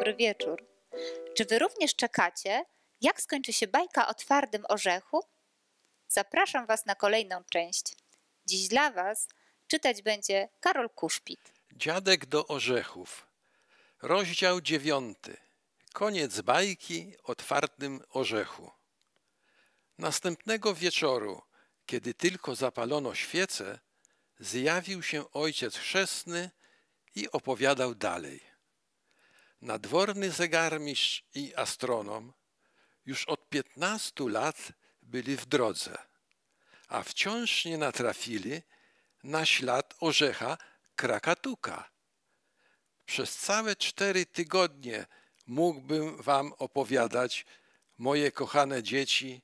dobry wieczór. Czy wy również czekacie, jak skończy się bajka o twardym orzechu? Zapraszam was na kolejną część. Dziś dla was czytać będzie Karol Kuszpit. Dziadek do orzechów. Rozdział dziewiąty. Koniec bajki o twardym orzechu. Następnego wieczoru, kiedy tylko zapalono świece, zjawił się ojciec chrzestny i opowiadał dalej. Nadworny zegarmistrz i astronom już od piętnastu lat byli w drodze, a wciąż nie natrafili na ślad orzecha Krakatuka. Przez całe cztery tygodnie mógłbym wam opowiadać, moje kochane dzieci,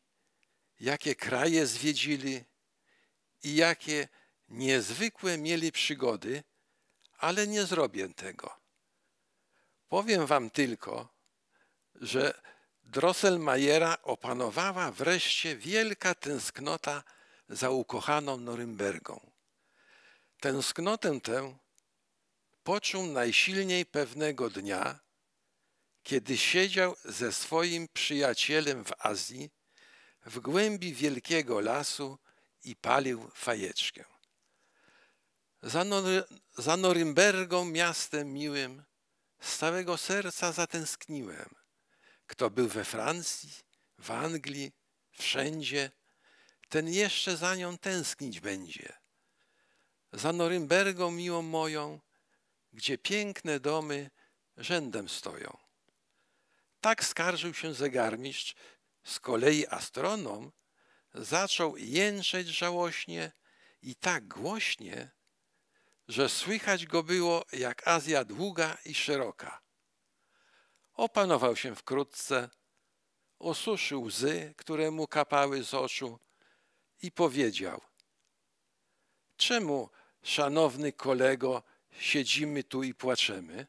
jakie kraje zwiedzili i jakie niezwykłe mieli przygody, ale nie zrobię tego. Powiem wam tylko, że Drosselmayera opanowała wreszcie wielka tęsknota za ukochaną Norymbergą. Tęsknotę tę poczuł najsilniej pewnego dnia, kiedy siedział ze swoim przyjacielem w Azji w głębi wielkiego lasu i palił fajeczkę. Za, Nor- za Norymbergą, miastem miłym, z całego serca zatęskniłem. Kto był we Francji, w Anglii, wszędzie, ten jeszcze za nią tęsknić będzie. Za Norymbergą miłą moją, gdzie piękne domy rzędem stoją. Tak skarżył się zegarmistrz, z kolei astronom zaczął jęczeć żałośnie i tak głośnie, że słychać go było jak Azja długa i szeroka. Opanował się wkrótce, osuszył łzy, które mu kapały z oczu i powiedział Czemu, szanowny kolego, siedzimy tu i płaczemy?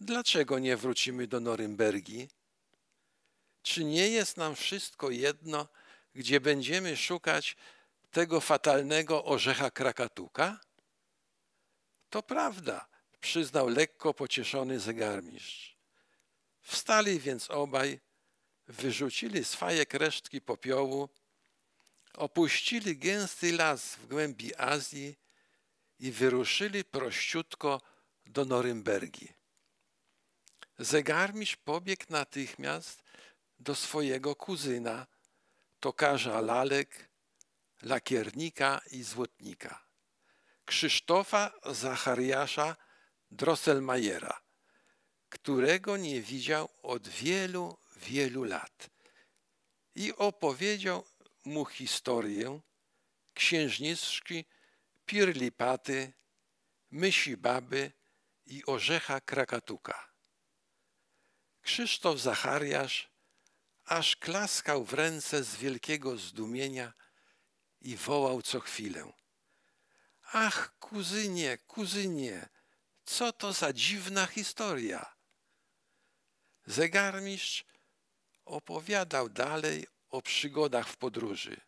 Dlaczego nie wrócimy do Norymbergi? Czy nie jest nam wszystko jedno, gdzie będziemy szukać tego fatalnego orzecha Krakatuka? To prawda, przyznał lekko pocieszony zegarmistrz. Wstali więc obaj, wyrzucili z fajek resztki popiołu, opuścili gęsty las w głębi Azji i wyruszyli prościutko do Norymbergi. Zegarmistrz pobiegł natychmiast do swojego kuzyna, tokarza lalek, lakiernika i złotnika, Krzysztofa Zachariasza Drosselmayera, którego nie widział od wielu, wielu lat i opowiedział mu historię księżniczki Pirlipaty, mysi baby i orzecha Krakatuka. Krzysztof Zachariasz aż klaskał w ręce z wielkiego zdumienia i wołał co chwilę. Ach, kuzynie, kuzynie, co to za dziwna historia. Zegarmistrz opowiadał dalej o przygodach w podróży.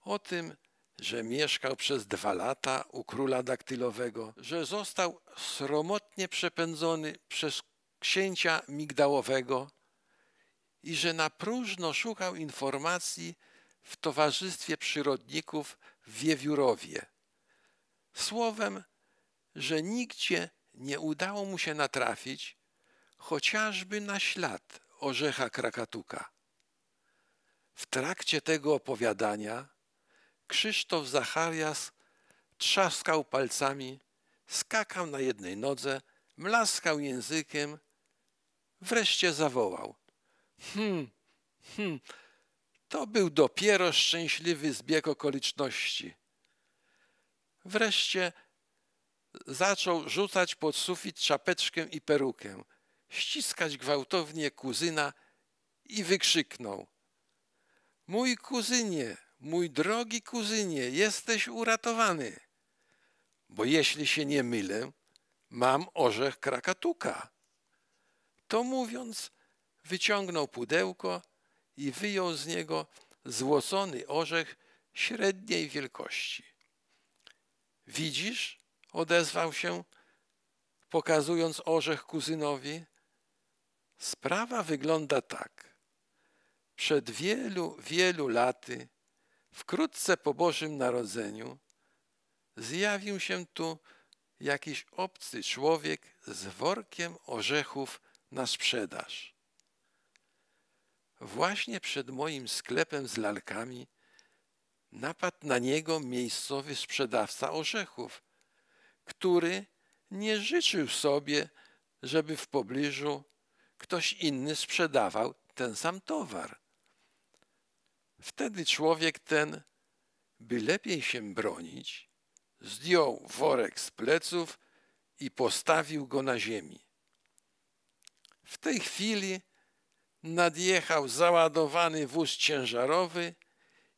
O tym, że mieszkał przez dwa lata u króla daktylowego, że został sromotnie przepędzony przez księcia migdałowego i że na próżno szukał informacji w towarzystwie przyrodników w Wiewiórowie. Słowem, że nigdzie nie udało mu się natrafić chociażby na ślad orzecha Krakatuka. W trakcie tego opowiadania Krzysztof Zacharias trzaskał palcami, skakał na jednej nodze, mlaskał językiem, wreszcie zawołał. Hmm, hmm, to był dopiero szczęśliwy zbieg okoliczności. Wreszcie zaczął rzucać pod sufit czapeczkę i perukę, ściskać gwałtownie kuzyna i wykrzyknął: Mój kuzynie, mój drogi kuzynie, jesteś uratowany, bo jeśli się nie mylę, mam orzech krakatuka. To mówiąc, wyciągnął pudełko i wyjął z niego złocony orzech średniej wielkości. Widzisz, odezwał się, pokazując orzech kuzynowi. Sprawa wygląda tak. Przed wielu, wielu laty, wkrótce po Bożym Narodzeniu, zjawił się tu jakiś obcy człowiek z workiem orzechów na sprzedaż. Właśnie przed moim sklepem z lalkami napadł na niego miejscowy sprzedawca orzechów, który nie życzył sobie, żeby w pobliżu ktoś inny sprzedawał ten sam towar. Wtedy człowiek ten, by lepiej się bronić, zdjął worek z pleców i postawił go na ziemi. W tej chwili nadjechał załadowany wóz ciężarowy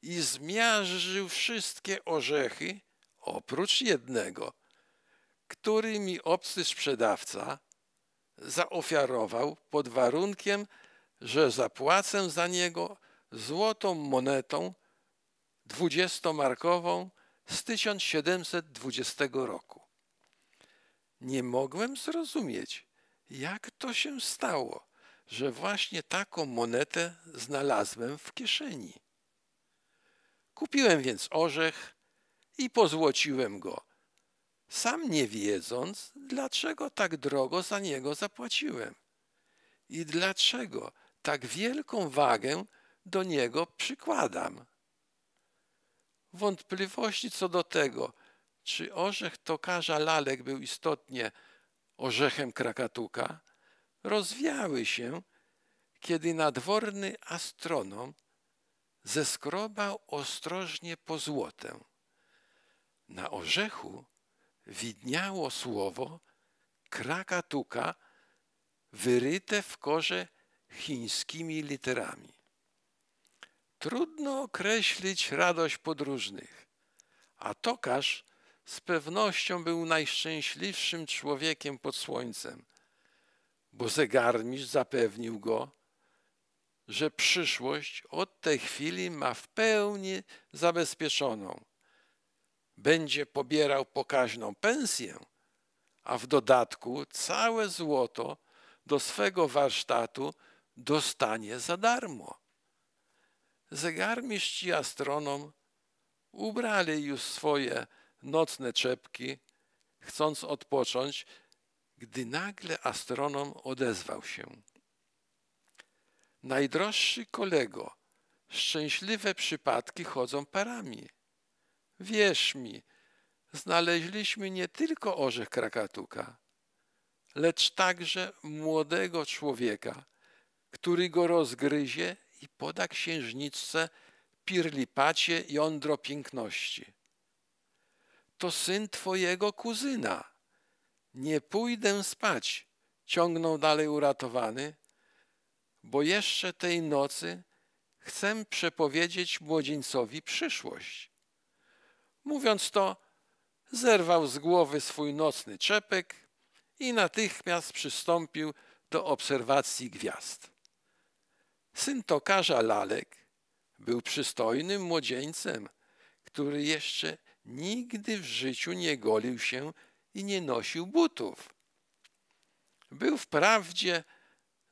i zmiażdżył wszystkie orzechy, oprócz jednego, który mi obcy sprzedawca zaofiarował pod warunkiem, że zapłacę za niego złotą monetą dwudziestomarkową z 1720 roku. Nie mogłem zrozumieć, jak to się stało, że właśnie taką monetę znalazłem w kieszeni. Kupiłem więc orzech i pozłociłem go, sam nie wiedząc, dlaczego tak drogo za niego zapłaciłem i dlaczego tak wielką wagę do niego przykładam. Wątpliwości co do tego, czy orzech tokarza lalek był istotnie orzechem krakatuka, rozwiały się, kiedy nadworny astronom zeskrobał ostrożnie po złotę. Na orzechu widniało słowo krakatuka wyryte w korze chińskimi literami. Trudno określić radość podróżnych, a tokarz z pewnością był najszczęśliwszym człowiekiem pod słońcem, bo zegarmistrz zapewnił go, że przyszłość od tej chwili ma w pełni zabezpieczoną. Będzie pobierał pokaźną pensję, a w dodatku całe złoto do swego warsztatu dostanie za darmo. Zegarmistrz i astronom ubrali już swoje nocne czepki, chcąc odpocząć, gdy nagle astronom odezwał się. Najdroższy kolego, szczęśliwe przypadki chodzą parami. Wierz mi, znaleźliśmy nie tylko orzech krakatuka, lecz także młodego człowieka, który go rozgryzie i poda księżniczce pirlipacie jądro piękności. To syn twojego kuzyna. Nie pójdę spać, ciągnął dalej uratowany, bo jeszcze tej nocy chcę przepowiedzieć młodzieńcowi przyszłość. Mówiąc to, zerwał z głowy swój nocny czepek i natychmiast przystąpił do obserwacji gwiazd. Syn tokarza lalek był przystojnym młodzieńcem, który jeszcze nigdy w życiu nie golił się i nie nosił butów. Był wprawdzie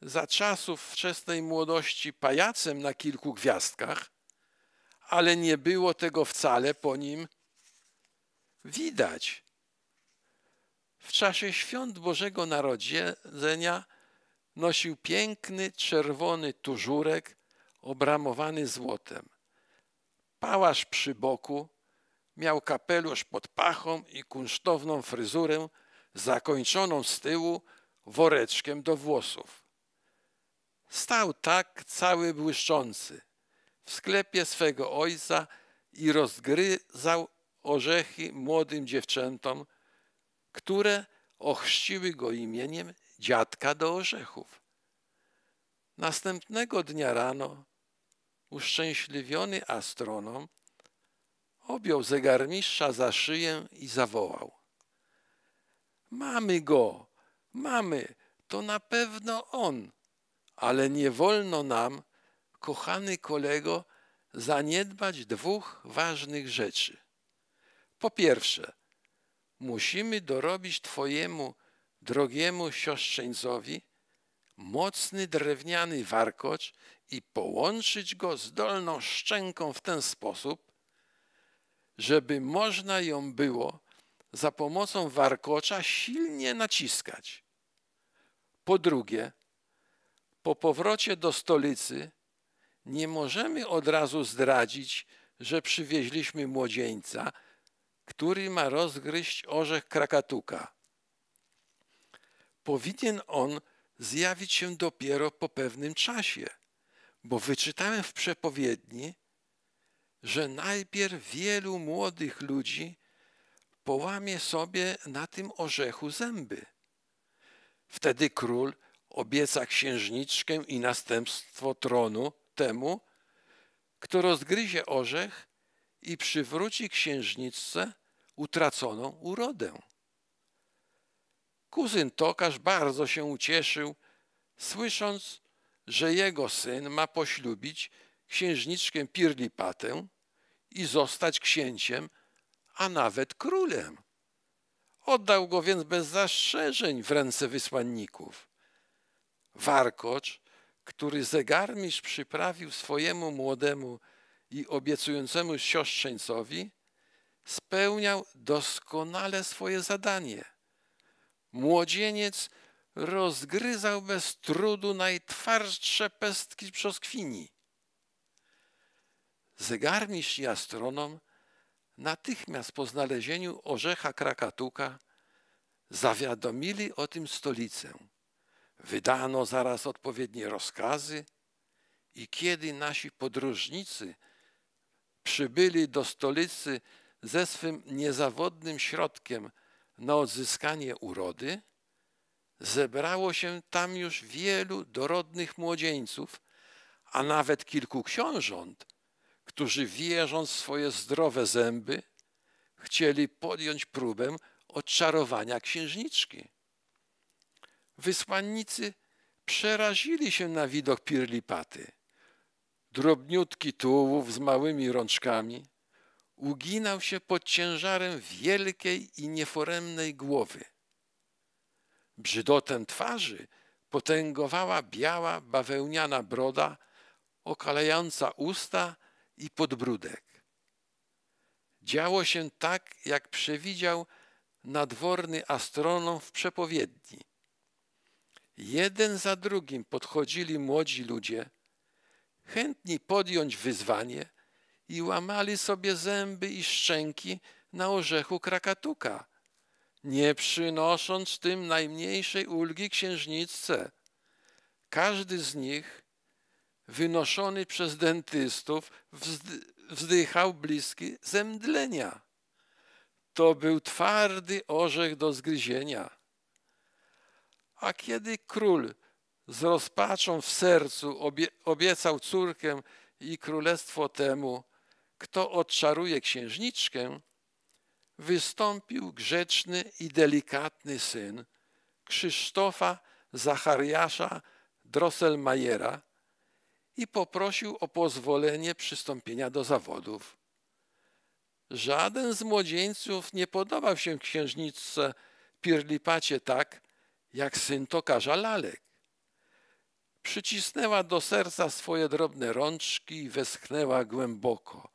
za czasów wczesnej młodości pajacem na kilku gwiazdkach, ale nie było tego wcale po nim widać. W czasie świąt Bożego Narodzenia nosił piękny czerwony tużurek obramowany złotem. Pałasz przy boku, miał kapelusz pod pachą i kunsztowną fryzurę zakończoną z tyłu woreczkiem do włosów. Stał tak cały błyszczący w sklepie swego ojca i rozgryzał orzechy młodym dziewczętom, które ochrzciły go imieniem dziadka do orzechów. Następnego dnia rano uszczęśliwiony astronom objął zegarmistrza za szyję i zawołał. Mamy go, mamy, to na pewno on, ale nie wolno nam, kochany kolego, zaniedbać dwóch ważnych rzeczy. Po pierwsze, musimy dorobić Twojemu drogiemu siostrzeńcowi mocny drewniany warkocz i połączyć go z dolną szczęką w ten sposób, żeby można ją było za pomocą warkocza silnie naciskać. Po drugie, po powrocie do stolicy nie możemy od razu zdradzić, że przywieźliśmy młodzieńca, który ma rozgryźć orzech krakatuka. Powinien on zjawić się dopiero po pewnym czasie, bo wyczytałem w przepowiedni, że najpierw wielu młodych ludzi połamie sobie na tym orzechu zęby. Wtedy król obieca księżniczkę i następstwo tronu temu, kto rozgryzie orzech i przywróci księżniczce utraconą urodę. Kuzyn Tokarz bardzo się ucieszył, słysząc, że jego syn ma poślubić księżniczkę Pirlipatę i zostać księciem, a nawet królem. Oddał go więc bez zastrzeżeń w ręce wysłanników. Warkocz, który zegarmistrz przyprawił swojemu młodemu i obiecującemu siostrzeńcowi, spełniał doskonale swoje zadanie. Młodzieniec rozgryzał bez trudu najtwardsze pestki brzoskwini. Zegarmistrz i astronom natychmiast po znalezieniu orzecha krakatuka zawiadomili o tym stolicę. Wydano zaraz odpowiednie rozkazy i kiedy nasi podróżnicy przybyli do stolicy ze swym niezawodnym środkiem na odzyskanie urody, zebrało się tam już wielu dorodnych młodzieńców, a nawet kilku książąt, którzy wierząc w swoje zdrowe zęby, chcieli podjąć próbę odczarowania księżniczki. Wysłannicy przerazili się na widok Pirlipaty. Drobniutki tułów z małymi rączkami uginał się pod ciężarem wielkiej i nieforemnej głowy. Brzydotem twarzy potęgowała biała bawełniana broda, okalająca usta i podbródek. Działo się tak, jak przewidział nadworny astronom w przepowiedni. Jeden za drugim podchodzili młodzi ludzie, chętni podjąć wyzwanie i łamali sobie zęby i szczęki na orzechu krakatuka, nie przynosząc tym najmniejszej ulgi księżniczce. Każdy z nich wynoszony przez dentystów wzdychał bliski zemdlenia. To był twardy orzech do zgryzienia. A kiedy król z rozpaczą w sercu obie, obiecał córkę i królestwo temu, kto odczaruje księżniczkę, wystąpił grzeczny i delikatny syn Krzysztofa Zachariasza Drosselmajera, i poprosił o pozwolenie przystąpienia do zawodów. Żaden z młodzieńców nie podobał się księżniczce Pirlipacie tak, jak syn tokarza lalek. Przycisnęła do serca swoje drobne rączki i westchnęła głęboko.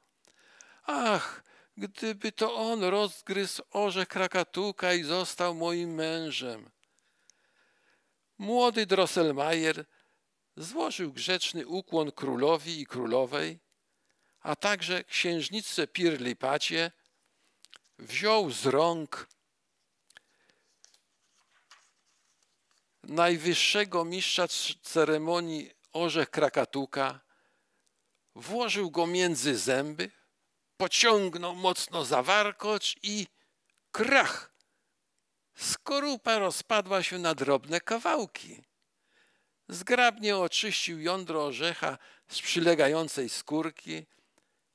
Ach, gdyby to on rozgryzł orzech krakatuka i został moim mężem. Młody Drosselmajer złożył grzeczny ukłon królowi i królowej, a także księżniczce Pirlipacie, wziął z rąk najwyższego mistrza ceremonii orzech krakatuka, włożył go między zęby, pociągnął mocno za warkocz i krach! Skorupa rozpadła się na drobne kawałki. Zgrabnie oczyścił jądro orzecha z przylegającej skórki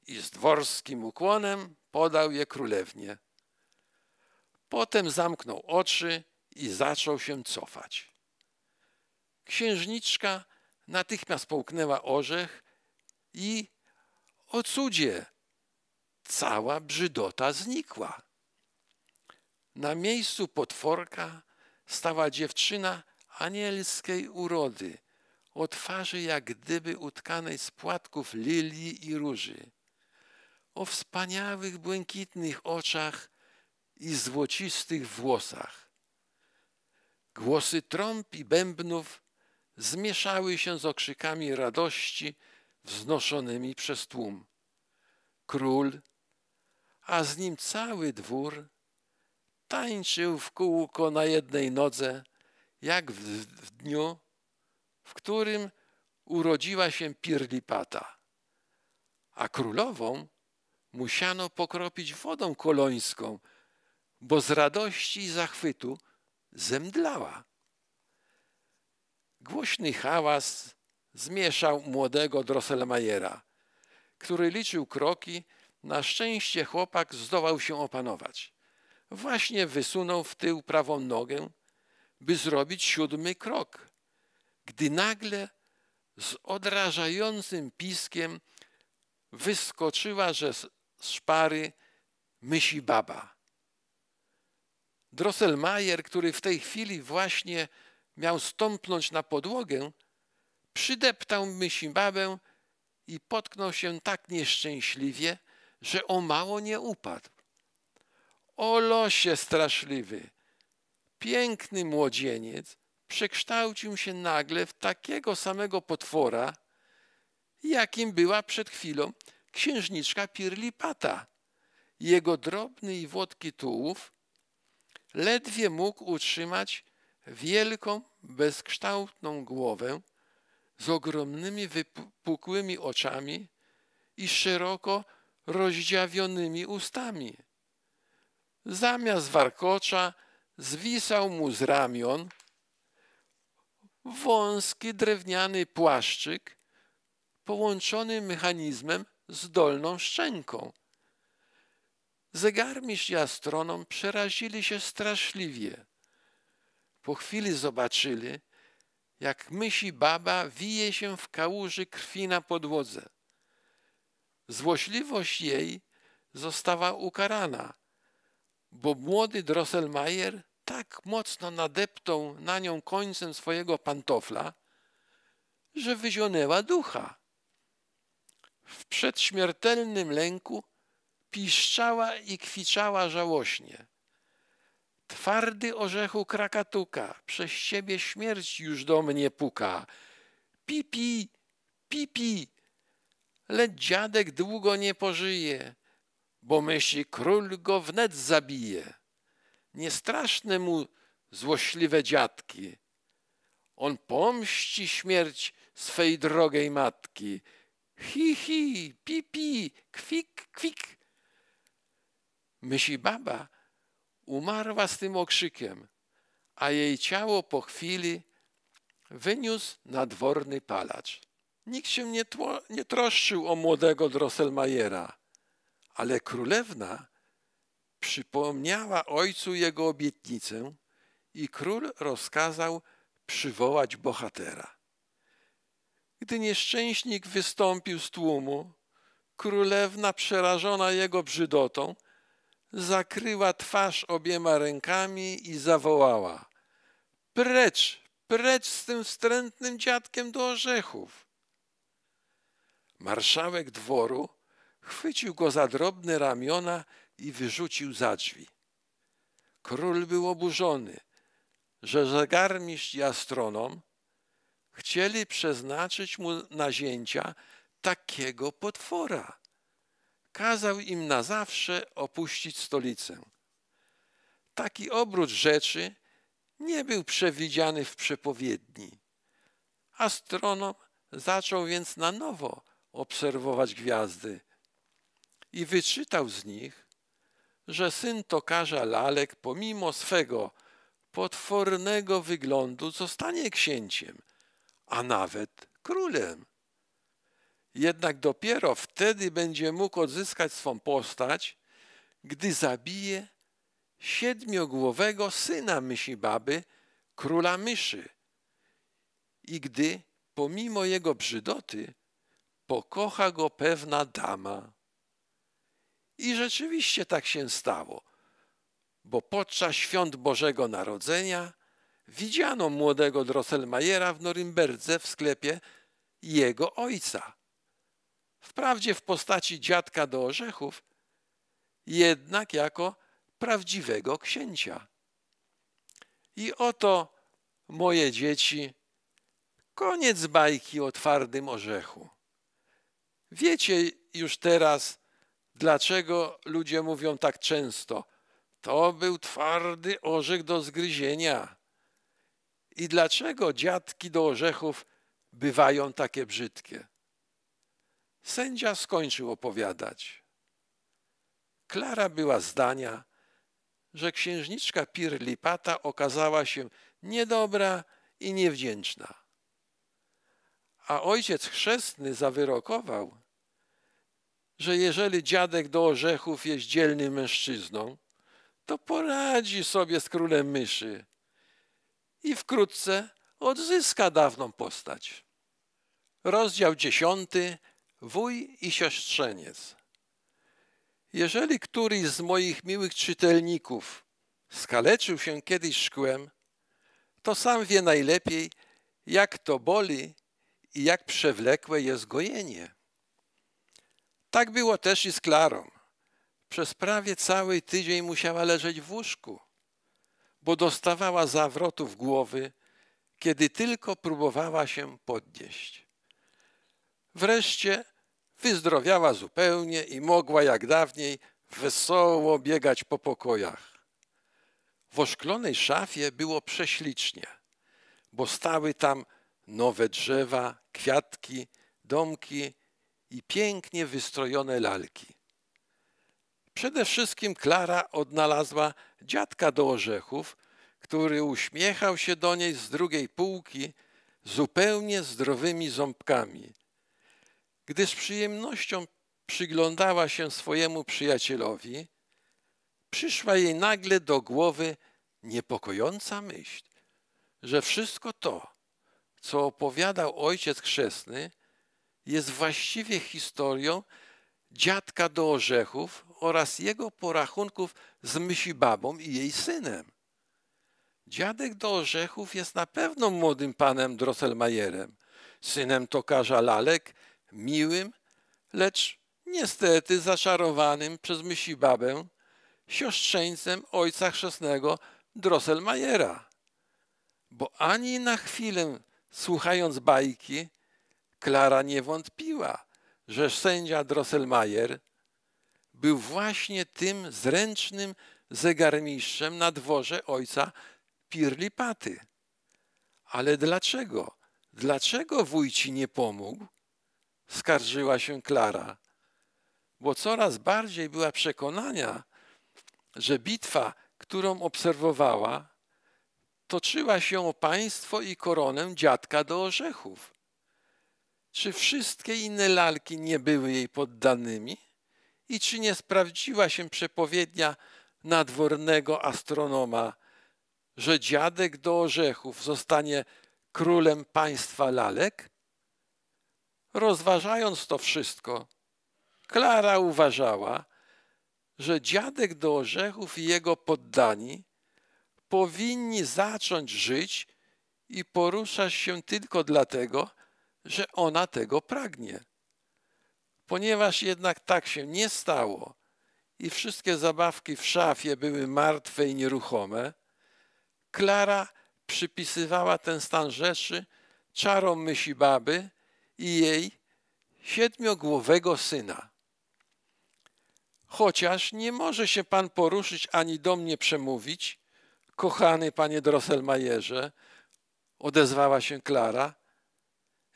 i z dworskim ukłonem podał je królewnie. Potem zamknął oczy i zaczął się cofać. Księżniczka natychmiast połknęła orzech i o cudzie, cała brzydota znikła. Na miejscu potworka stała dziewczyna anielskiej urody, o twarzy jak gdyby utkanej z płatków lilii i róży, o wspaniałych błękitnych oczach i złocistych włosach. Głosy trąb i bębnów zmieszały się z okrzykami radości wznoszonymi przez tłum. Król, a z nim cały dwór, tańczył w kółko na jednej nodze, jak w, dniu, w którym urodziła się Pirlipata, a królową musiano pokropić wodą kolońską, bo z radości i zachwytu zemdlała. Głośny hałas zmieszał młodego Drosselmayera, który liczył kroki. Na szczęście chłopak zdołał się opanować. Właśnie wysunął w tył prawą nogę, by zrobić siódmy krok, gdy nagle z odrażającym piskiem wyskoczyła że z szpary mysi baba. Drosselmayer, który w tej chwili właśnie miał stąpnąć na podłogę, przydeptał mysi babę i potknął się tak nieszczęśliwie, że o mało nie upadł. O losie straszliwy! Piękny młodzieniec przekształcił się nagle w takiego samego potwora, jakim była przed chwilą księżniczka Pirlipata. Jego drobny i włodki tułów ledwie mógł utrzymać wielką, bezkształtną głowę z ogromnymi, wypukłymi oczami i szeroko rozdziawionymi ustami. Zamiast warkocza zwisał mu z ramion wąski drewniany płaszczyk połączony mechanizmem z dolną szczęką. Zegarmistrz i astronom przerazili się straszliwie. Po chwili zobaczyli, jak myśli baba wije się w kałuży krwi na podłodze. Złośliwość jej została ukarana, bo młody Drosselmayer tak mocno nadeptał na nią końcem swojego pantofla, że wyzionęła ducha. W przedśmiertelnym lęku piszczała i kwiczała żałośnie. Twardy orzechu krakatuka, przez ciebie śmierć już do mnie puka. Pipi, pipi, lecz dziadek długo nie pożyje, bo myśli król go wnet zabije. Niestraszne mu złośliwe dziadki. On pomści śmierć swej drogiej matki. Hi, hi, pipi, kwik, kwik. Myśli baba, umarła z tym okrzykiem, a jej ciało po chwili wyniósł nadworny palacz. Nikt się nie, tło, nie troszczył o młodego Drosselmayera, ale królewna przypomniała ojcu jego obietnicę i król rozkazał przywołać bohatera. Gdy nieszczęśnik wystąpił z tłumu, królewna przerażona jego brzydotą zakryła twarz obiema rękami i zawołała: Precz, precz z tym wstrętnym dziadkiem do orzechów. Marszałek dworu chwycił go za drobne ramiona i wyrzucił za drzwi. Król był oburzony, że zegarmistrz i astronom chcieli przeznaczyć mu na zięcia takiego potwora kazał im na zawsze opuścić stolicę. Taki obrót rzeczy nie był przewidziany w przepowiedni. Astronom zaczął więc na nowo obserwować gwiazdy i wyczytał z nich, że syn tokarza lalek pomimo swego potwornego wyglądu zostanie księciem, a nawet królem. Jednak dopiero wtedy będzie mógł odzyskać swą postać, gdy zabije siedmiogłowego syna mysi baby, króla myszy. I gdy, pomimo jego brzydoty, pokocha go pewna dama. I rzeczywiście tak się stało, bo podczas świąt Bożego Narodzenia widziano młodego Drosselmayera w Norymberdze w sklepie jego ojca. Wprawdzie w postaci dziadka do orzechów, jednak jako prawdziwego księcia. I oto, moje dzieci, koniec bajki o twardym orzechu. Wiecie już teraz, dlaczego ludzie mówią tak często: To był twardy orzech do zgryzienia. I dlaczego dziadki do orzechów bywają takie brzydkie? Sędzia skończył opowiadać. Klara była zdania, że księżniczka Pirlipata okazała się niedobra i niewdzięczna. A ojciec chrzestny zawyrokował, że jeżeli dziadek do orzechów jest dzielnym mężczyzną, to poradzi sobie z królem myszy i wkrótce odzyska dawną postać. Rozdział dziesiąty. Wuj i siostrzeniec. Jeżeli któryś z moich miłych czytelników skaleczył się kiedyś szkłem, to sam wie najlepiej, jak to boli i jak przewlekłe jest gojenie. Tak było też i z Klarą. Przez prawie cały tydzień musiała leżeć w łóżku, bo dostawała zawrotów głowy, kiedy tylko próbowała się podnieść. Wreszcie wyzdrowiała zupełnie i mogła jak dawniej wesoło biegać po pokojach. W oszklonej szafie było prześlicznie, bo stały tam nowe drzewa, kwiatki, domki i pięknie wystrojone lalki. Przede wszystkim Klara odnalazła dziadka do orzechów, który uśmiechał się do niej z drugiej półki zupełnie zdrowymi ząbkami. Gdy z przyjemnością przyglądała się swojemu przyjacielowi, przyszła jej nagle do głowy niepokojąca myśl, że wszystko to, co opowiadał ojciec chrzestny, jest właściwie historią dziadka do orzechów oraz jego porachunków z myśibabą i jej synem. Dziadek do orzechów jest na pewno młodym panem Drosselmayerem, synem tokarza lalek, miłym, lecz niestety zaczarowanym przez myśibabę, siostrzeńcem ojca chrzestnego Drosselmayera. Bo ani na chwilę słuchając bajki, Klara nie wątpiła, że sędzia Drosselmayer był właśnie tym zręcznym zegarmistrzem na dworze ojca Pirlipaty. Ale dlaczego? Dlaczego wuj ci nie pomógł? Skarżyła się Klara, bo coraz bardziej była przekonania, że bitwa, którą obserwowała, toczyła się o państwo i koronę dziadka do orzechów. Czy wszystkie inne lalki nie były jej poddanymi? I czy nie sprawdziła się przepowiednia nadwornego astronoma, że dziadek do orzechów zostanie królem państwa lalek? Rozważając to wszystko, Klara uważała, że dziadek do orzechów i jego poddani powinni zacząć żyć i poruszać się tylko dlatego, że ona tego pragnie. Ponieważ jednak tak się nie stało i wszystkie zabawki w szafie były martwe i nieruchome, Klara przypisywała ten stan rzeczy czarom myśli baby i jej siedmiogłowego syna. Chociaż nie może się pan poruszyć ani do mnie przemówić, kochany panie Drosselmayerze, odezwała się Klara,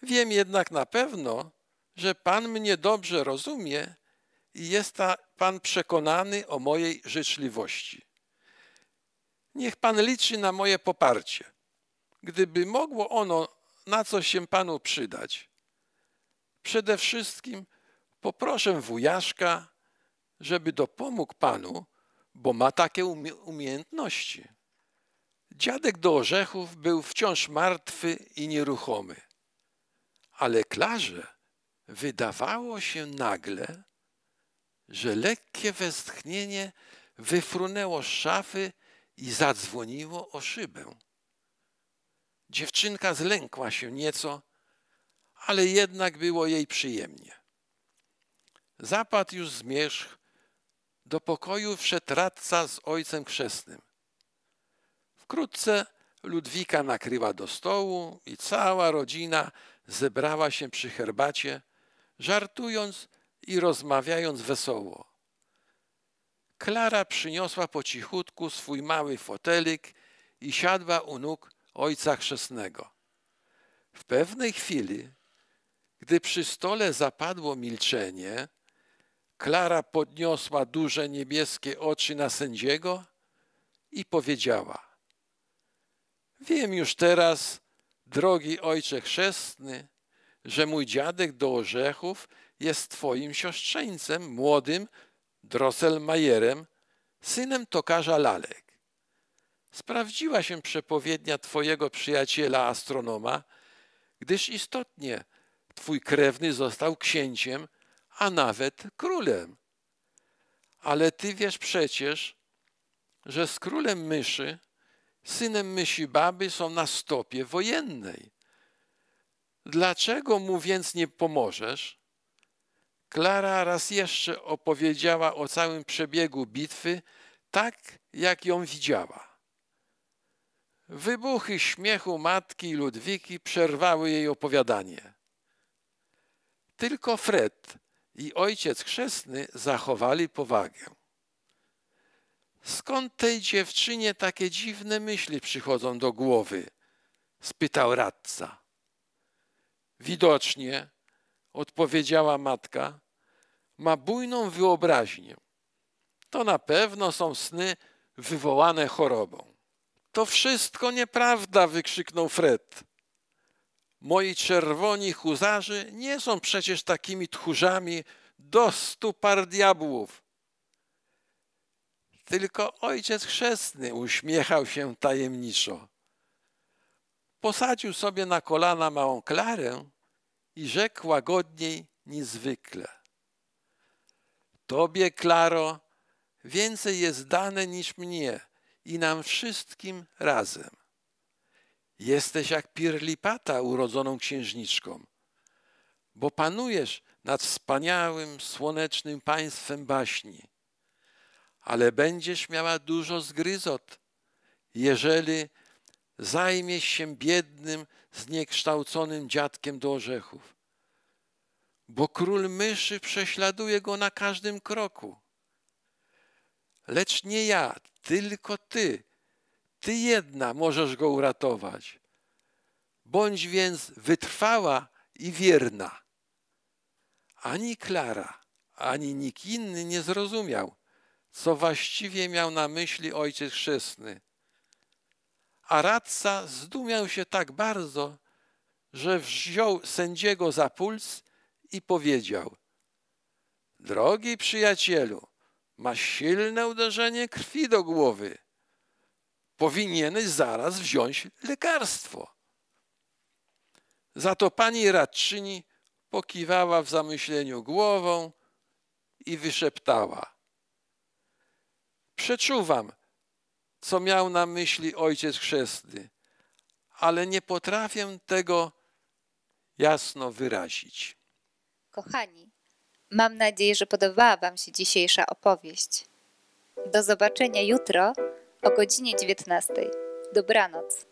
wiem jednak na pewno, że pan mnie dobrze rozumie i jest pan przekonany o mojej życzliwości. Niech pan liczy na moje poparcie. Gdyby mogło ono na coś się panu przydać, przede wszystkim poproszę wujaszka, żeby dopomógł panu, bo ma takie umiejętności. Dziadek do orzechów był wciąż martwy i nieruchomy, ale Klarze wydawało się nagle, że lekkie westchnienie wyfrunęło z szafy i zadzwoniło o szybę. Dziewczynka zlękła się nieco, ale jednak było jej przyjemnie. Zapadł już zmierzch, do pokoju wszedł radca z ojcem chrzestnym. Wkrótce Ludwika nakryła do stołu i cała rodzina zebrała się przy herbacie, żartując i rozmawiając wesoło. Klara przyniosła po cichutku swój mały fotelik i siadła u nóg ojca chrzestnego. W pewnej chwili, gdy przy stole zapadło milczenie, Klara podniosła duże niebieskie oczy na sędziego i powiedziała: Wiem już teraz, drogi ojcze chrzestny, że mój dziadek do orzechów jest twoim siostrzeńcem, młodym Drosselmajerem, synem tokarza lalek. Sprawdziła się przepowiednia twojego przyjaciela astronoma, gdyż istotnie twój krewny został księciem, a nawet królem. Ale ty wiesz przecież, że z królem myszy, synem mysi baby są na stopie wojennej. Dlaczego mu więc nie pomożesz? Klara raz jeszcze opowiedziała o całym przebiegu bitwy, tak jak ją widziała. Wybuchy śmiechu matki Ludwiki przerwały jej opowiadanie. Tylko Fred i ojciec chrzestny zachowali powagę. Skąd tej dziewczynie takie dziwne myśli przychodzą do głowy? spytał radca. Widocznie, odpowiedziała matka, ma bujną wyobraźnię. To na pewno są sny wywołane chorobą. To wszystko nieprawda, wykrzyknął Fred. Moi czerwoni huzarzy nie są przecież takimi tchórzami do stu par diabłów. Tylko ojciec chrzestny uśmiechał się tajemniczo. Posadził sobie na kolana małą Klarę i rzekł łagodniej niż zwykle. Tobie, Klaro, więcej jest dane niż mnie i nam wszystkim razem. Jesteś jak Pirlipata urodzoną księżniczką, bo panujesz nad wspaniałym, słonecznym państwem baśni. Ale będziesz miała dużo zgryzot, jeżeli zajmiesz się biednym, zniekształconym dziadkiem do orzechów. Bo król myszy prześladuje go na każdym kroku. Lecz nie ja, tylko ty, ty jedna możesz go uratować. Bądź więc wytrwała i wierna. Ani Klara, ani nikt inny nie zrozumiał, co właściwie miał na myśli ojciec chrzestny. A radca zdumiał się tak bardzo, że wziął sędziego za puls i powiedział: Drogi przyjacielu, masz silne uderzenie krwi do głowy. Powinieneś zaraz wziąć lekarstwo. Za to pani radczyni pokiwała w zamyśleniu głową i wyszeptała: Przeczuwam, co miał na myśli ojciec chrzestny, ale nie potrafię tego jasno wyrazić. Kochani, mam nadzieję, że podobała Wam się dzisiejsza opowieść. Do zobaczenia jutro o godzinie 19. Dobranoc.